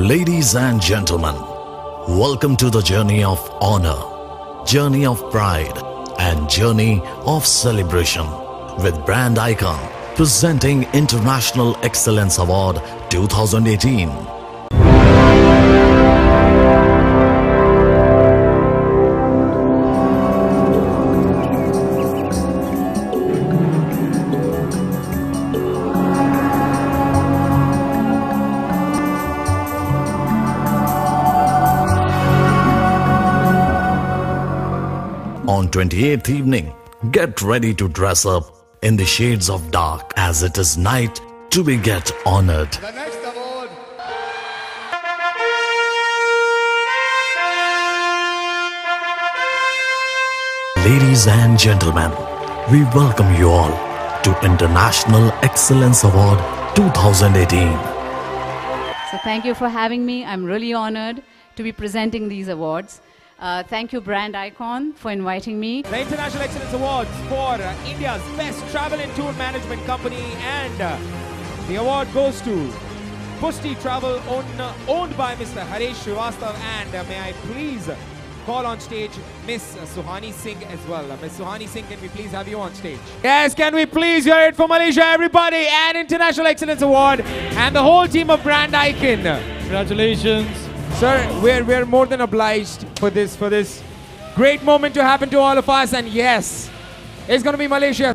Ladies and gentlemen, welcome to the journey of honor, journey of pride, and journey of celebration with Brand Icon presenting International Excellence Award 2018. On 28th evening, get ready to dress up in the shades of dark as it is night to be get honored. The next award. Ladies and gentlemen, we welcome you all to International Excellence Award 2018. So thank you for having me. I'm really honored to be presenting these awards. Uh, thank you, Brand Icon, for inviting me. The International Excellence Awards for uh, India's Best Travel and Tour Management Company, and uh, the award goes to Pusti Travel, own, uh, owned by Mr. Haresh Srivastav. And uh, may I please call on stage Miss Suhani Singh as well. Uh, Miss Suhani Singh, can we please have you on stage? Yes, can we please hear it for Malaysia, everybody? And International Excellence Award, and the whole team of Brand Icon. Congratulations. Sir, we're, we're more than obliged for this for this great moment to happen to all of us. And yes, it's going to be Malaysia.